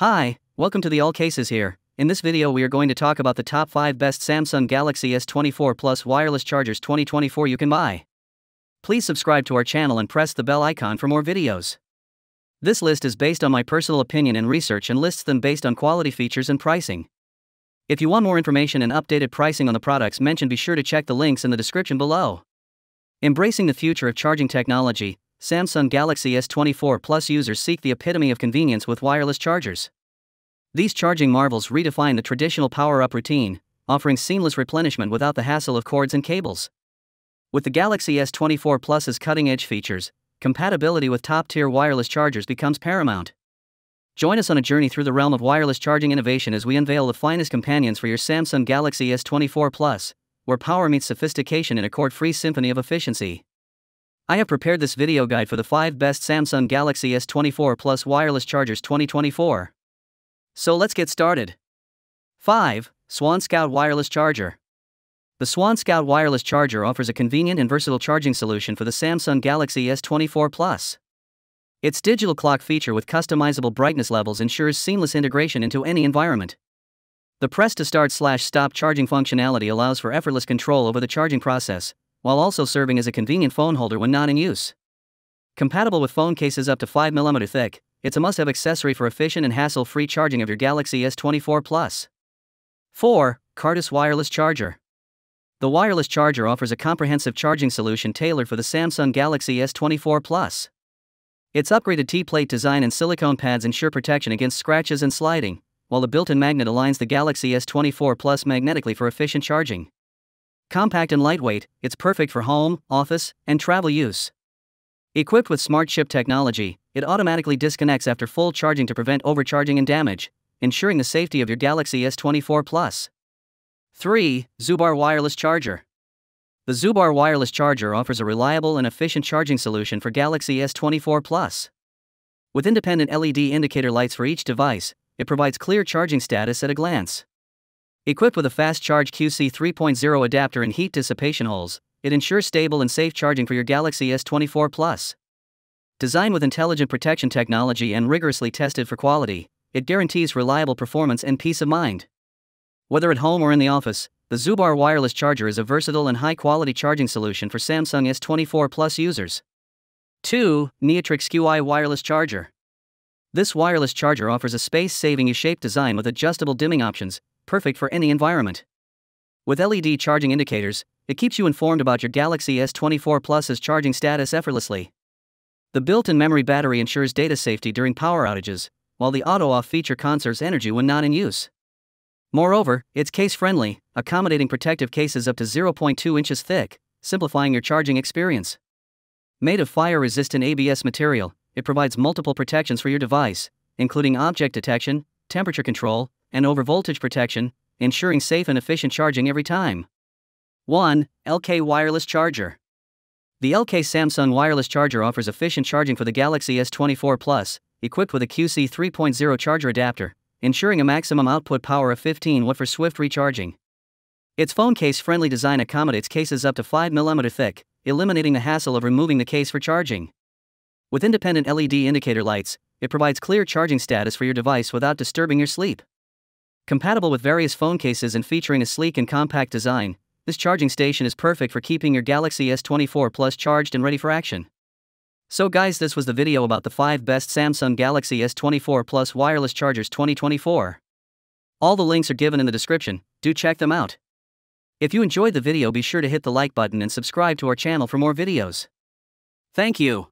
Hi, welcome to the All Cases here. In this video we are going to talk about the top 5 best Samsung Galaxy S24 Plus wireless chargers 2024 you can buy. Please subscribe to our channel and press the bell icon for more videos. This list is based on my personal opinion and research and lists them based on quality features and pricing. If you want more information and updated pricing on the products mentioned be sure to check the links in the description below. Embracing the future of charging technology, Samsung Galaxy S24 Plus users seek the epitome of convenience with wireless chargers. These charging marvels redefine the traditional power up routine, offering seamless replenishment without the hassle of cords and cables. With the Galaxy S24 Plus's cutting edge features, compatibility with top tier wireless chargers becomes paramount. Join us on a journey through the realm of wireless charging innovation as we unveil the finest companions for your Samsung Galaxy S24 Plus, where power meets sophistication in a cord free symphony of efficiency. I have prepared this video guide for the 5 best Samsung Galaxy S24 Plus wireless chargers 2024. So let's get started. 5. Swan Scout Wireless Charger. The Swan Scout wireless charger offers a convenient and versatile charging solution for the Samsung Galaxy S24 Plus. Its digital clock feature with customizable brightness levels ensures seamless integration into any environment. The press to start slash stop charging functionality allows for effortless control over the charging process, while also serving as a convenient phone holder when not in use. Compatible with phone cases up to 5mm thick, it's a must have accessory for efficient and hassle free charging of your Galaxy S24 Plus. 4. Kartice Wireless Charger. The wireless charger offers a comprehensive charging solution tailored for the Samsung Galaxy S24 Plus. Its upgraded T plate design and silicone pads ensure protection against scratches and sliding, while the built in magnet aligns the Galaxy S24 Plus magnetically for efficient charging. Compact and lightweight, it's perfect for home, office, and travel use. Equipped with smart chip technology, it automatically disconnects after full charging to prevent overcharging and damage, ensuring the safety of your Galaxy S24 Plus. 3. Zubarr Wireless Charger. The Zubarr wireless charger offers a reliable and efficient charging solution for Galaxy S24 Plus. With independent LED indicator lights for each device, it provides clear charging status at a glance. Equipped with a fast charge QC 3.0 adapter and heat dissipation holes, it ensures stable and safe charging for your Galaxy S24 Plus. Designed with intelligent protection technology and rigorously tested for quality, it guarantees reliable performance and peace of mind. Whether at home or in the office, the Zubarr wireless charger is a versatile and high quality charging solution for Samsung S24 Plus users. 2. Neotrix QI Wireless Charger. This wireless charger offers a space saving U shaped design with adjustable dimming options, perfect for any environment. With LED charging indicators, it keeps you informed about your Galaxy S24 Plus's charging status effortlessly. The built in memory battery ensures data safety during power outages, while the auto off feature conserves energy when not in use. Moreover, it's case friendly, accommodating protective cases up to 0.2 inches thick, simplifying your charging experience. Made of fire resistant ABS material, it provides multiple protections for your device, including object detection, temperature control, and overvoltage protection, ensuring safe and efficient charging every time. 1. LK Wireless Charger. The LK Samsung wireless charger offers efficient charging for the Galaxy S24 Plus, equipped with a QC 3.0 charger adapter, ensuring a maximum output power of 15 Watt for swift recharging. Its phone case friendly design accommodates cases up to 5mm thick, eliminating the hassle of removing the case for charging. With independent LED indicator lights, it provides clear charging status for your device without disturbing your sleep. Compatible with various phone cases and featuring a sleek and compact design, this charging station is perfect for keeping your Galaxy S24 Plus charged and ready for action. So guys this was the video about the 5 best Samsung Galaxy S24 Plus wireless chargers 2024. All the links are given in the description, do check them out. If you enjoyed the video be sure to hit the like button and subscribe to our channel for more videos. Thank you.